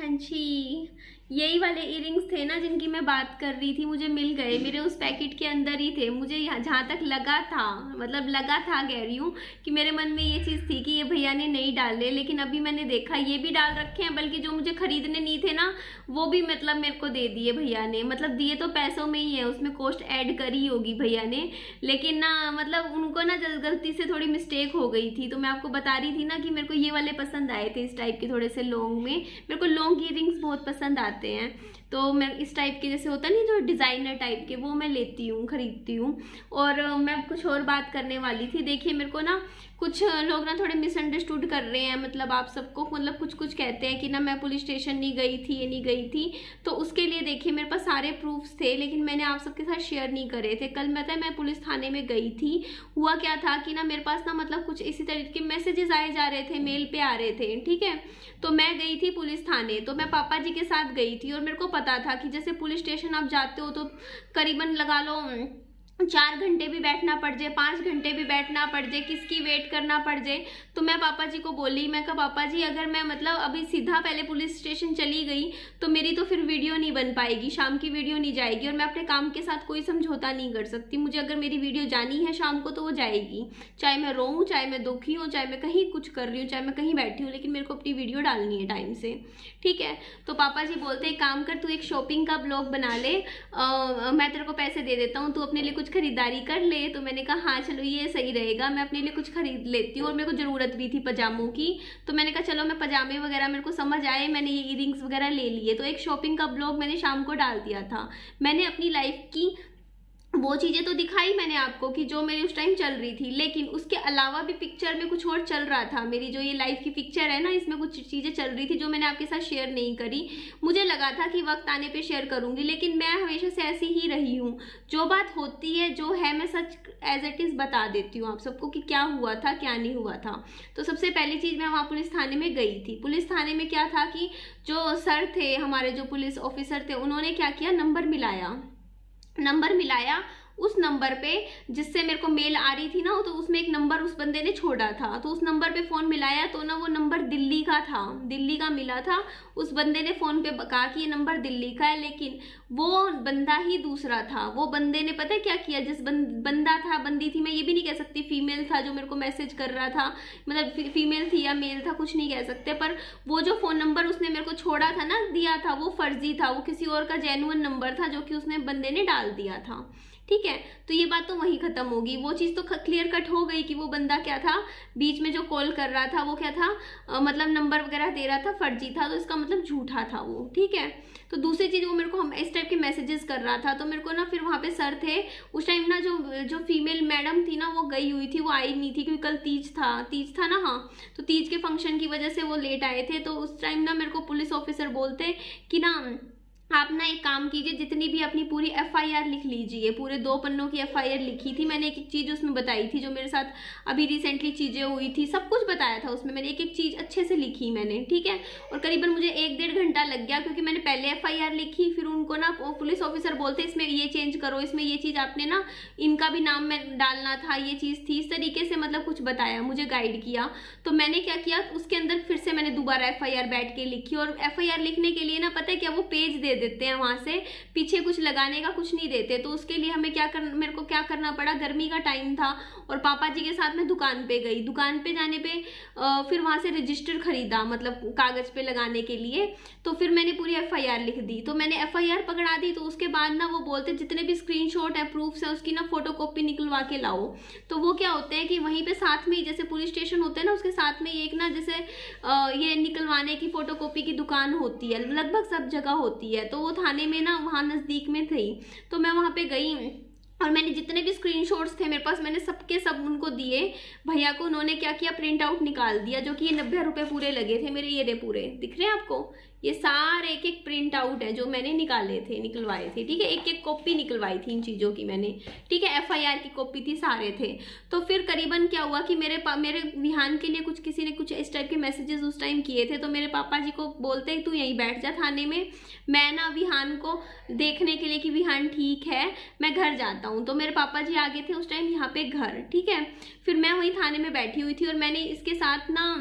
हाँ जी यही वाले इयरिंग्स थे ना जिनकी मैं बात कर रही थी, मुझे मिल गए। मेरे उस पैकेट के अंदर ही थे। मुझे जहाँ तक लगा था मतलब लगा था कह रही हूँ कि मेरे मन में ये चीज़ थी कि ये भैया ने नहीं डाले, लेकिन अभी मैंने देखा, ये भी डाल रखे हैं, बल्कि जो मुझे खरीदने नहीं थे ना, वो भी मतलब मेरे को दे दिए भैया ने। मतलब दिए तो पैसों में ही है, उसमें कॉस्ट ऐड करी होगी भैया ने। लेकिन ना मतलब उनको ना गलती से थोड़ी मिस्टेक हो गई थी। तो मैं आपको बता रही थी ना कि मेरे को ये वाले पसंद आए थे इस टाइप के थोड़े से लॉन्ग में। मेरे को लॉन्ग इयरिंग्स बहुत पसंद आते आते हैं। तो मैं इस टाइप के, जैसे होता नहीं जो डिज़ाइनर टाइप के, वो मैं लेती हूँ, खरीदती हूँ। और मैं कुछ और बात करने वाली थी। देखिए, मेरे को ना कुछ लोग ना थोड़े मिसअंडरस्टूड कर रहे हैं। मतलब आप सबको मतलब कुछ कुछ कहते हैं कि ना मैं पुलिस स्टेशन नहीं गई थी, ये नहीं गई थी। तो उसके लिए देखिए, मेरे पास सारे प्रूफ्स थे, लेकिन मैंने आप सबके साथ शेयर नहीं करे थे। कल मैं मैं पुलिस थाने में गई थी। हुआ क्या था कि ना मेरे पास ना मतलब कुछ इसी तरीके के मैसेजेस आए जा रहे थे मेल पे आ रहे थे, ठीक है? तो मैं गई थी पुलिस थाने। तो मैं पापा जी के साथ गई थी और मेरे को पता था कि जैसे पुलिस स्टेशन आप जाते हो तो करीबन लगा लो चार घंटे भी बैठना पड़ जाए, पाँच घंटे भी बैठना पड़ जाए, किसकी वेट करना पड़ जाए? तो मैं पापा जी को बोली, मैं कहा, पापा जी, अगर मैं मतलब अभी सीधा पहले पुलिस स्टेशन चली गई तो मेरी तो फिर वीडियो नहीं बन पाएगी, शाम की वीडियो नहीं जाएगी और मैं अपने काम के साथ कोई समझौता नहीं कर सकती। मुझे अगर मेरी वीडियो जानी है शाम को तो वो जाएगी। चाहे मैं रोऊँ, चाहे मैं दुखी हूँ, चाहे मैं कहीं कुछ कर रही हूँ, चाहे मैं कहीं बैठी हूँ, लेकिन मेरे को अपनी वीडियो डालनी है टाइम से। ठीक है? तो पापा जी बोलते काम कर, तू एक शॉपिंग का ब्लॉग बना ले। मैं तेरे को पैसे दे देता हूँ, तू अपने लिए कुछ खरीदारी कर ले तो मैंने कहा हाँ चलो, ये सही रहेगा, मैं अपने लिए कुछ खरीद लेती हूँ और मेरे को ज़रूरत भी थी पजामों की। तो मैंने कहा, चलो, मैं पजामे वगैरह मेरे को समझ आए, मैंने ये इयरिंग्स वगैरह ले लिए। तो एक शॉपिंग का ब्लॉग मैंने शाम को डाल दिया था। मैंने अपनी लाइफ की वो चीज़ें तो दिखाई मैंने आपको कि जो मेरी उस टाइम चल रही थी, लेकिन उसके अलावा भी पिक्चर में कुछ और चल रहा था। मेरी जो ये लाइफ की पिक्चर है ना, इसमें कुछ चीज़ें चल रही थी जो मैंने आपके साथ शेयर नहीं करी। मुझे लगा था कि वक्त आने पे शेयर करूँगी, लेकिन मैं हमेशा से ऐसी ही रही हूँ। जो बात होती है, जो है, मैं सच एज इट इज़ बता देती हूँ आप सबको कि क्या हुआ था, क्या नहीं हुआ था। तो सबसे पहली चीज़ मैं वहाँ पुलिस थाने में गई थी। पुलिस थाने में क्या था कि जो सर थे, हमारे जो पुलिस ऑफिसर थे, उन्होंने क्या किया? नंबर मिलाया। नंबर मिलाया उस नंबर पे जिससे मेरे को मेल आ रही थी ना तो उसमें एक नंबर उस बंदे ने छोड़ा था। तो उस नंबर पे फ़ोन मिलाया तो ना वो नंबर दिल्ली का था। दिल्ली का मिला था। उस बंदे ने फ़ोन पे कहा कि ये नंबर दिल्ली का है, लेकिन वो बंदा ही दूसरा था। वो बंदे ने पता है क्या किया? जिस बंदा था, बंदी थी, मैं ये भी नहीं कह सकती, फीमेल था जो मेरे को मैसेज कर रहा था मतलब फीमेल थी या मेल था, कुछ नहीं कह सकते, पर वो जो फ़ोन नंबर उसने मेरे को छोड़ा था ना, दिया था, वो फर्जी था, वो किसी और का जेनुअन नंबर था, जो कि उसने बंदे ने डाल दिया था। ठीक है? तो ये बात तो वहीं खत्म होगी। वो चीज़ तो क्लियर कट हो गई कि वो बंदा क्या था? बीच में जो कॉल कर रहा था वो क्या था? आ, मतलब नंबर वगैरह दे रहा था फर्जी था तो इसका मतलब झूठा था वो ठीक है? तो दूसरी चीज़ वो मेरे को हम इस टाइप के मैसेजेस कर रहा था तो मेरे को ना फिर वहाँ पे सर थे। उस टाइम ना जो जो फीमेल मैडम थी ना वो गई हुई थी वो आई नहीं थी क्योंकि कल तीज था। तीज था ना हाँ। तो तीज के फ़ंक्शन की वजह से वो लेट आए थे तो उस टाइम ना मेरे को पुलिस ऑफिसर बोलते कि ना आप ना एक काम कीजिए, जितनी भी अपनी पूरी एफआईआर लिख लीजिए। पूरे दो पन्नों की एफआईआर लिखी थी, मैंने एक एक चीज़ उसमें बताई थी, जो मेरे साथ अभी रिसेंटली चीज़ें हुई थी, सब कुछ बताया था उसमें। मैंने एक एक चीज़ अच्छे से लिखी मैंने, ठीक है? और करीबन मुझे एक डेढ़ घंटा लग गया, क्योंकि मैंने पहले एफआईआर लिखी, फिर उनको ना पुलिस ऑफिसर बोलते, इसमें ये चेंज करो, इसमें ये चीज़ आपने ना, इनका भी नाम में डालना था, ये चीज़ थी। इस तरीके से मतलब कुछ बताया, मुझे गाइड किया। तो मैंने क्या किया, उसके अंदर फिर से मैंने दोबारा एफआईआर बैठ के लिखी। और एफआईआर लिखने के लिए ना, पता है क्या, वो पेज दे देते हैं वहाँ से। पीछे कुछ लगाने का कुछ नहीं देते। तो उसके लिए हमें क्या कर, मेरे को क्या करना पड़ा? गर्मी का टाइम था और पापा जी के साथ मैं दुकान पे गई। दुकान पे जाने पे फिर वहाँ से रजिस्टर खरीदा मतलब कागज़ पे लगाने के लिए। तो फिर मैंने पूरी एफआईआर लिख दी। तो मैंने एफआईआर पकड़ा दी तो उसके बाद ना वो बोलते, जितने भी स्क्रीन शॉट है प्रूफ्स है, उसकी ना फ़ोटो निकलवा के लाओ। तो वो क्या होते हैं कि वहीं पे साथ में जैसे पुलिस स्टेशन होते हैं ना, उसके साथ में एक ना जैसे ये निकलवाने की फ़ोटो कॉपी की दुकान होती है। लगभग सब जगह होती है। तो वो थाने में ना वहाँ नज़दीक में थी। तो मैं वहाँ पे गई और मैंने जितने भी स्क्रीनशॉट्स थे मेरे पास, मैंने सबके सब उनको दिए। भैया को उन्होंने क्या किया? प्रिंट आउट निकाल दिया, जो कि ये नब्बे रुपए पूरे लगे थे मेरे, ये पूरे। दिख रहे हैं आपको? ये सारे एक एक प्रिंट आउट है जो मैंने निकाले थे, निकलवाए थे, ठीक है? एक एक कॉपी निकलवाई थी इन चीज़ों की मैंने, ठीक है? एफआईआर की कॉपी थी, सारे थे। तो फिर करीबन क्या हुआ कि मेरे मेरे विहान के लिए कुछ किसी ने कुछ इस टाइप के मैसेजेस उस टाइम किए थे तो मेरे पापा जी को बोलते, तू यहीं बैठ जा थाने में। मैं ना विहान को देखने के लिए कि विहान ठीक है, मैं घर जाता हूँ। तो मेरे पापा जी आगे थे उस टाइम यहाँ पे घर, ठीक है? फिर मैं वहीं थाने में बैठी हुई थी और मैंने इसके साथ ना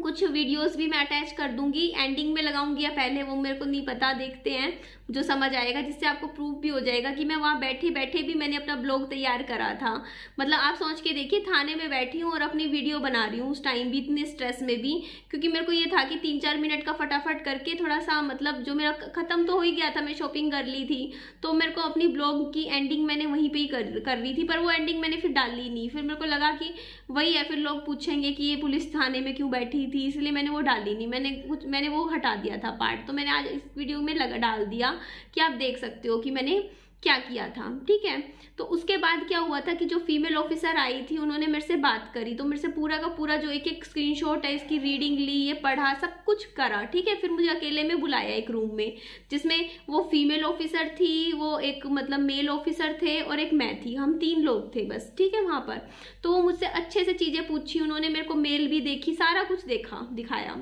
कुछ वीडियोस भी मैं अटैच कर दूँगी। एंडिंग में लगाऊँगी या पहले वो मेरे को नहीं पता, देखते हैं। जो समझ आएगा, जिससे आपको प्रूफ भी हो जाएगा कि मैं वहाँ बैठे बैठे भी मैंने अपना ब्लॉग तैयार करा था। मतलब आप सोच के देखिए, थाने में बैठी हूँ और अपनी वीडियो बना रही हूँ उस टाइम भी, इतने स्ट्रेस में भी। क्योंकि मेरे को ये था कि तीन चार मिनट का फटाफट करके थोड़ा सा मतलब जो मेरा खत्म तो हो ही गया था, मैं शॉपिंग कर ली थी। तो मेरे को अपनी ब्लॉग की एंडिंग मैंने वहीं पर ही कर कर रही थी, पर वो एंडिंग मैंने फिर डाली नहीं। फिर मेरे को लगा कि वही है, फिर लोग पूछेंगे कि ये पुलिस थाने में क्यों बैठी थी, इसलिए मैंने वो डाली नहीं। मैंने कुछ, मैंने वो हटा दिया था पार्ट तो मैंने आज इस वीडियो में लगा, डाल दिया कि आप देख सकते हो कि मैंने क्या किया था, ठीक है? तो उसके बाद क्या हुआ था कि जो फीमेल ऑफिसर आई थी, उन्होंने मेरे से बात करी। तो मेरे से पूरा का पूरा जो एक एक स्क्रीनशॉट है, इसकी रीडिंग ली, ये पढ़ा, सब कुछ करा, ठीक है? फिर मुझे अकेले में बुलाया एक रूम में, जिसमें वो फीमेल ऑफिसर थी, वो एक मतलब मेल ऑफिसर थे और एक मैं थी। हम तीन लोग थे बस, ठीक है, वहाँ पर। तो वो मुझसे अच्छे से चीज़ें पूछी, उन्होंने मेरे को मेल भी देखी, सारा कुछ देखा, दिखाया,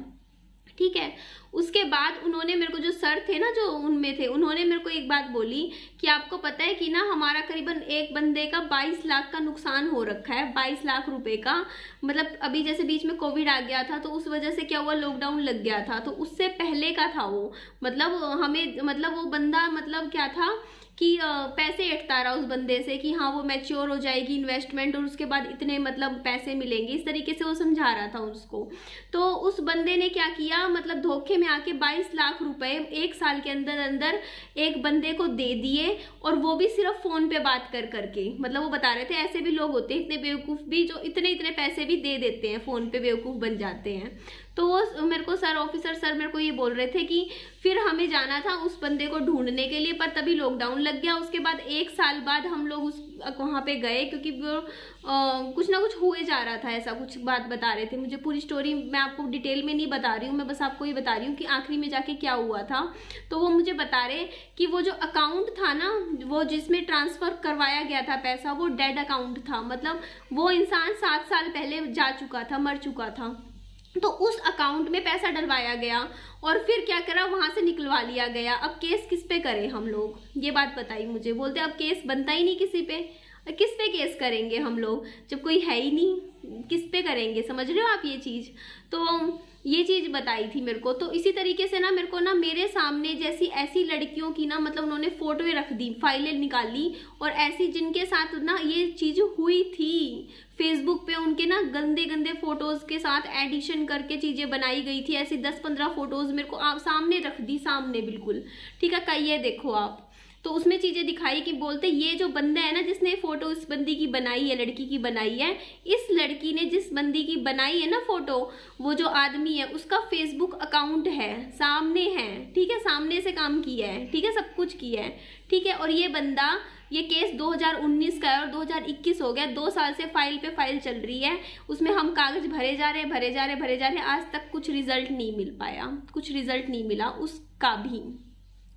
ठीक है? उसके बाद उन्होंने मेरे को जो सर थे ना, जो उनमें थे, उन्होंने मेरे को एक बात बोली कि आपको पता है कि ना हमारा करीबन एक बंदे का 22 लाख का नुकसान हो रखा है 22 लाख रुपए का। मतलब अभी जैसे बीच में कोविड आ गया था तो उस वजह से क्या हुआ लॉकडाउन लग गया था। तो उससे पहले का था वो। मतलब हमें मतलब वो बंदा मतलब क्या था कि पैसे एटता रहा उस बंदे से कि हाँ वो मैच्योर हो जाएगी इन्वेस्टमेंट और उसके बाद इतने मतलब पैसे मिलेंगे। इस तरीके से वो समझा रहा था उसको। तो उस बंदे ने क्या किया मतलब धोखे में आके 22 लाख रुपए एक साल के अंदर अंदर एक बंदे को दे दिए और वो भी सिर्फ़ फ़ोन पे बात कर करके। मतलब वो बता रहे थे, ऐसे भी लोग होते हैं, इतने बेवकूफ़ भी जो इतने इतने पैसे भी दे देते हैं फ़ोन पे बेवकूफ़ बन जाते हैं। तो वो मेरे को सर ऑफिसर सर मेरे को ये बोल रहे थे कि फिर हमें जाना था उस बंदे को ढूँढने के लिए पर तभी लॉकडाउन लग गया। उसके बाद एक साल बाद हम लोग उस वहाँ पे गए क्योंकि वो आ, कुछ ना कुछ हुए जा रहा था ऐसा कुछ बात बता रहे थे मुझे। पूरी स्टोरी मैं आपको डिटेल में नहीं बता रही हूँ मैं बस आपको ये बता रही हूँ कि आखिरी में जाके क्या हुआ था। तो वो मुझे बता रहे कि वो जो अकाउंट था ना वो जिसमें ट्रांसफ़र करवाया गया था पैसा वो डेड अकाउंट था। मतलब वो इंसान सात साल पहले जा चुका था मर चुका था। तो उस अकाउंट में पैसा डलवाया गया और फिर क्या करा? वहाँ से निकलवा लिया गया। अब केस किस पे करें हम लोग? ये बात बताई मुझे। बोलते अब केस बनता ही नहीं किसी पे। किस पे केस करेंगे हम लोग? जब कोई है ही नहीं, किस पे करेंगे? समझ रहे हो आप ये चीज़? तो ये चीज़ बताई थी मेरे को। तो इसी तरीके से ना मेरे को ना मेरे सामने जैसी ऐसी लड़कियों की ना मतलब उन्होंने फोटोएँ रख दी, फाइलें निकाली और ऐसी जिनके साथ ना ये चीज़ हुई थी। फेसबुक पे उनके ना गंदे गंदे फ़ोटोज़ के साथ एडिशन करके चीज़ें बनाई गई थी। ऐसी दस पंद्रह फ़ोटोज़ मेरे को आप सामने रख दी, सामने बिल्कुल। ठीक है ये देखो आप। तो उसमें चीज़ें दिखाई कि बोलते ये जो बंदा है ना, जिसने फ़ोटो इस बंदी की बनाई है, लड़की की बनाई है, इस लड़की ने जिस बंदी की बनाई है ना फ़ोटो, वो जो आदमी है, उसका फेसबुक अकाउंट है, सामने है, ठीक है, सामने से काम किया है, ठीक है, सब कुछ किया है, ठीक है, और ये बंदा, ये केस 2019 का है और 2021 हो गया, दो साल से फ़ाइल पे फ़ाइल चल रही है, उसमें हम कागज़ भरे जा रहे भरे जा रहे भरे जा रहे आज तक कुछ रिज़ल्ट नहीं मिल पाया, कुछ रिज़ल्ट नहीं मिला, उसका भी।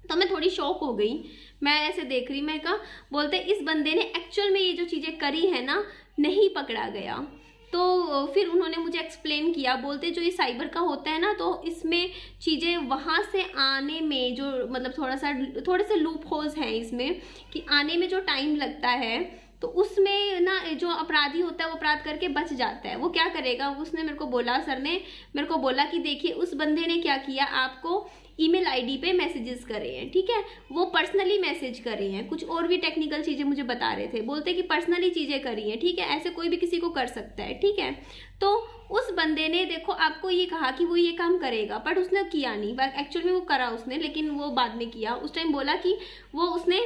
तो मैं थोड़ी शौक हो गई मैं ऐसे देख रही मैं कहा, बोलते इस बंदे ने एक्चुअल में ये जो चीज़ें करी है ना, नहीं पकड़ा गया। तो फिर उन्होंने मुझे एक्सप्लेन किया, बोलते जो ये साइबर का होता है ना तो इसमें चीज़ें वहाँ से आने में जो मतलब थोड़ा सा, थोड़े से लूप होल्स हैं इसमें, कि आने में जो टाइम लगता है तो उसमें ना जो अपराधी होता है, वो अपराध करके बच जाता है। वो क्या करेगा? उसने मेरे को बोला, सर ने मेरे को बोला कि देखिए, उस बंदे ने क्या किया? आपको ईमेल आईडी पे मैसेजेस करे हैं, ठीक है? वो पर्सनली मैसेज करे हैं, कुछ और भी टेक्निकल चीज़ें मुझे बता रहे थे, बोलते कि पर्सनली चीज़ें करी हैं, ठीक है? ऐसे कोई भी किसी को कर सकता है, ठीक है? तो उस बंदे ने, देखो, आपको ये कहा कि वो ये काम करेगा बट उसने किया नहीं एक्चुअल में वो करा उसने, लेकिन वो बाद में किया। उस टाइम बोला कि वो उसने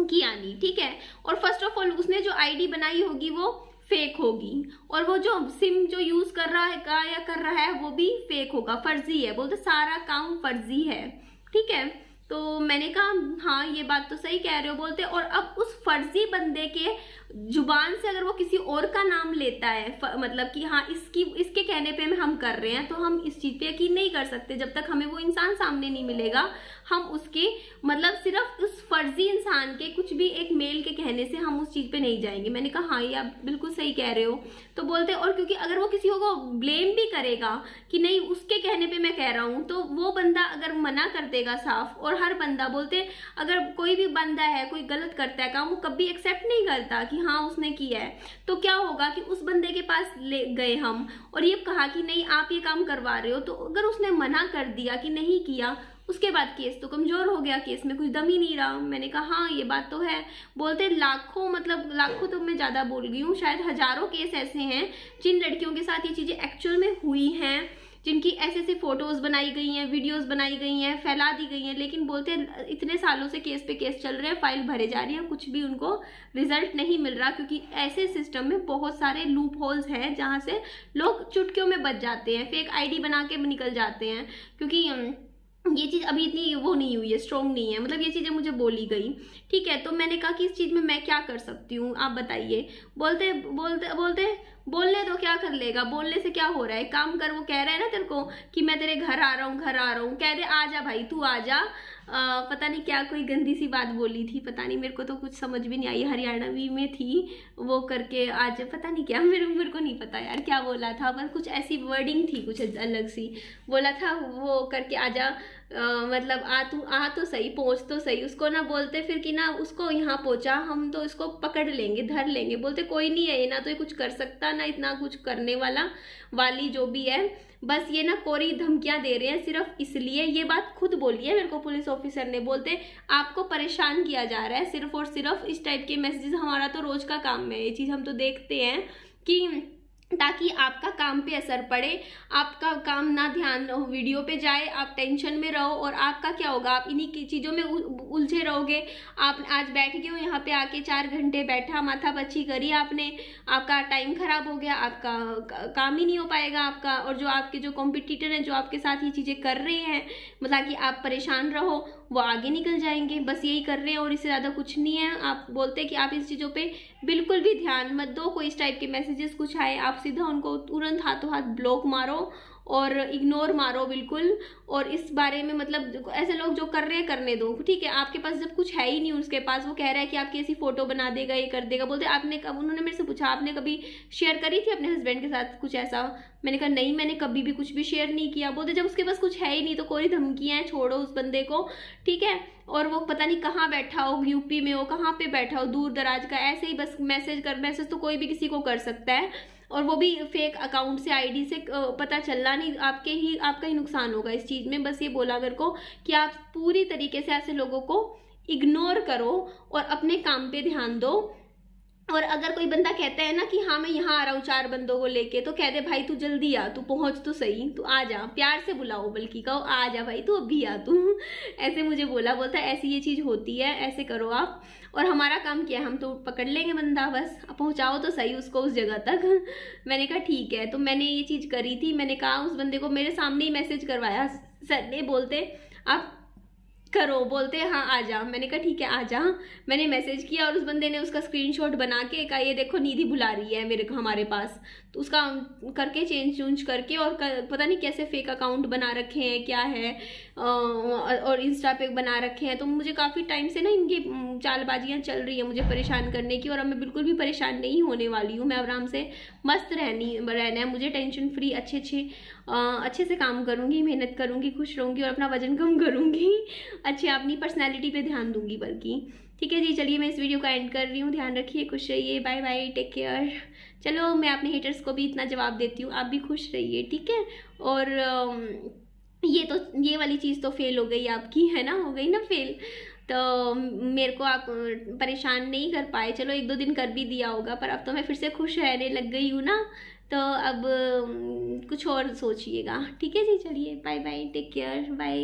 किया नहीं, ठीक है? और फ़र्स्ट ऑफ़ ऑल उसने जो आईडी बनाई होगी, वो फेक होगी। और वो जो सिम जो यूज़ कर रहा है, का या कर रहा है, वो भी फेक होगा, फर्जी है। बोलते सारा काम फर्जी है। ठीक है? तो मैंने कहा हाँ ये बात तो सही कह रहे हो बोलते। और अब उस फर्जी बंदे के ज़ुबान से अगर वो किसी और का नाम लेता है मतलब कि हाँ इसकी, इसके कहने पे हम कर रहे हैं तो हम इस चीज़ पे यकीन नहीं कर सकते, जब तक हमें वो इंसान सामने नहीं मिलेगा। हम उसके मतलब सिर्फ़ उस फर्जी इंसान के, कुछ भी एक मेल के कहने से हम उस चीज़ पे नहीं जाएँगे। मैंने कहा हाँ ये आप बिल्कुल सही कह रहे हो। तो बोलते, और क्योंकि अगर वो किसी को ब्लेम भी करेगा कि नहीं, उसके कहने पे मैं कह रहा हूँ तो वो बंदा अगर मना कर देगा साफ़, और हर बंदा बोलते, अगर कोई भी बंदा है, कोई गलत करता है काम, वो कभी एक्सेप्ट नहीं करता कि हाँ उसने किया है। तो क्या होगा कि उस बंदे के पास ले गए हम, और ये कहा कि नहीं, आप ये काम करवा रहे हो। तो अगर उसने मना कर दिया कि नहीं किया उसके बाद केस तो कमज़ोर हो गया, केस में कुछ दम ही नहीं रहा। मैंने कहा हाँ ये बात तो है। बोलते, लाखों मतलब लाखों तो मैं ज़्यादा बोल गई हूँ। शायद हज़ारों केस ऐसे हैं जिन लड़कियों के साथ ये चीज़ें एक्चुअल में हुई हैं, जिनकी ऐसे ऐसी फ़ोटोज़ बनाई गई हैं वीडियोस बनाई गई हैं, फैला दी गई हैं। लेकिन बोलते हैं इतने सालों से केस पे केस चल रहे हैं फ़ाइल भरे जा रही है, कुछ भी उनको रिज़ल्ट नहीं मिल रहा। क्योंकि ऐसे सिस्टम में बहुत सारे लूप होल्स हैं जहाँ से लोग चुटकियों में बच जाते हैं फेक आईडी बना के निकल जाते हैं। क्योंकि ये चीज़ अभी इतनी वो नहीं हुई है स्ट्रॉन्ग नहीं है। मतलब ये चीज़ें मुझे बोली गई। ठीक है तो मैंने कहा कि इस चीज़ में मैं क्या कर सकती हूँ? आप बताइए। बोलते बोलते बोलते बोलने दो क्या कर लेगा? बोलने से क्या हो रहा है? काम कर वो कह रहा है ना तेरे को कि मैं तेरे घर आ रहा हूँ घर आ रहा हूँ। कह दे आ जा भाई तू आ जा। आ, पता नहीं क्या कोई गंदी सी बात बोली थी पता नहीं मेरे को तो कुछ समझ भी नहीं आई। हरियाणवी में थी वो करके आज पता नहीं क्या मेरे मेरे को नहीं पता यार क्या बोला था बस कुछ ऐसी वर्डिंग थी कुछ अलग सी। बोला था वो करके आजा आ, मतलब आ तू आ तो सही पहुँच तो सही। उसको ना बोलते फिर कि ना उसको यहाँ पहुँचा हम तो इसको पकड़ लेंगे धर लेंगे। बोलते कोई नहीं है ये ना तो ये कुछ कर सकता ना इतना कुछ करने वाला वाली जो भी है। बस ये ना कोरी धमकियाँ दे रहे हैं सिर्फ़ इसलिए। ये बात खुद बोली है मेरे को पुलिस ऑफिसर ने। बोलते आपको परेशान किया जा रहा है सिर्फ़ और सिर्फ़ इस टाइप के मैसेजेस हमारा तो रोज का काम है ये चीज़ हम तो देखते हैं कि ताकि आपका काम पे असर पड़े, आपका काम ना ध्यान हो वीडियो पे जाए, आप टेंशन में रहो और आपका क्या होगा? आप इन्हीं चीज़ों में उलझे रहोगे। आप आज बैठ गए हो, यहाँ पे आके चार घंटे बैठा, माथा बच्ची करी आपने, आपका टाइम खराब हो गया, आपका काम ही नहीं हो पाएगा आपका। और जो आपके जो कॉम्पिटिटर हैं, जो आपके साथ ये चीज़ें कर रहे हैं मतलब कि आप परेशान रहो वो आगे निकल जाएँगे। बस यही कर रहे हैं और इससे ज़्यादा कुछ नहीं है। आप बोलते हैं कि आप इस चीज़ों पे बिल्कुल भी ध्यान मत दो। कोई इस टाइप के मैसेजेस कुछ आए, आप सीधा उनको तुरंत हाथों हाथ ब्लॉक मारो और इग्नोर मारो बिल्कुल। और इस बारे में मतलब ऐसे लोग जो कर रहे हैं, करने दो, ठीक है? आपके पास जब कुछ है ही नहीं उसके पास, वो कह रहा है कि आपकी ऐसी फ़ोटो बना देगा, ये कर देगा। बोलते आपने कब, उन्होंने मेरे से पूछा, आपने कभी शेयर करी थी अपने हस्बैंड के साथ कुछ ऐसा? मैंने कहा, नहीं, मैंने कभी भी कुछ भी शेयर नहीं किया। बोलते जब उसके पास कुछ है ही नहीं तो कोई धमकियाँ हैं, छोड़ो उस बंदे को। ठीक है? और वो पता नहीं कहाँ बैठा हो यूपी में हो, कहाँ पे बैठा हो दूर दराज का, ऐसे ही बस मैसेज कर, मैसेज तो कोई भी किसी को कर सकता है। और वो भी फेक अकाउंट से आईडी से पता चलना नहीं, आपके ही, आपका ही नुकसान होगा इस चीज़ में। बस ये बोला मेरे को कि आप पूरी तरीके से ऐसे लोगों को इग्नोर करो और अपने काम पे ध्यान दो। और अगर कोई बंदा कहता है ना कि हाँ मैं यहाँ आ रहा हूँ, चार बंदों को लेके तो कह दे भाई, तू जल्दी आ, तू पहुँच तो सही, तू आ जा, प्यार से बुलाओ बल्कि, कहो, आ जा भाई, तू अभी आ, तू। ऐसे मुझे बोला, बोलता ऐसी ये चीज़ होती है, ऐसे करो आप। और हमारा काम क्या है हम तो पकड़ लेंगे बंदा, बस। पहुँचाओ तो सही उसको उस जगह तक। मैंने कहा, ठीक है। तो मैंने ये चीज़ करी थी, मैंने कहा, उस बंदे को मेरे सामने ही मैसेज करवाया। सर ने बोलते आप करो बोलते हैं हाँ आ जा। मैंने कहा ठीक है आ जा। मैंने मैसेज किया और उस बंदे ने उसका स्क्रीनशॉट बना के कहा ये देखो निधि बुला रही है मेरे को हमारे पास। तो उसका करके चेंज चूंज करके और कर, पता नहीं कैसे फेक अकाउंट बना रखे हैं क्या है और इंस्टा पे बना रखे हैं। तो मुझे काफ़ी टाइम से ना इनकी चालबाजियाँ चल रही है मुझे परेशान करने की और अब मैं बिल्कुल भी परेशान नहीं होने वाली हूँ। मैं आराम से मस्त रहनी रहना है। मुझे टेंशन फ्री अच्छे अच्छे अच्छे से काम करूँगी, मेहनत करूँगी, खुश रहूँगी और अपना वज़न कम करूँगी। अच्छे अपनी पर्सनैलिटी पर ध्यान दूँगी बल्कि। ठीक है जी, चलिए मैं इस वीडियो का एंड कर रही हूँ। ध्यान रखिए, खुश रहिए। बाय बाय टेक केयर चलो, मैं अपने हेटर्स को भी इतना जवाब देती हूँ। आप भी खुश रहिए, ठीक है? और ये तो ये वाली चीज़ तो फेल हो गई आपकी, है ना? हो गई ना फेल तो मेरे को आप परेशान नहीं कर पाए। चलो, एक दो दिन कर भी दिया होगा, पर अब तो मैं फिर से खुश रहने लग गई हूँ ना? तो अब कुछ और सोचिएगा। ठीक है जी चलिए bye bye take care bye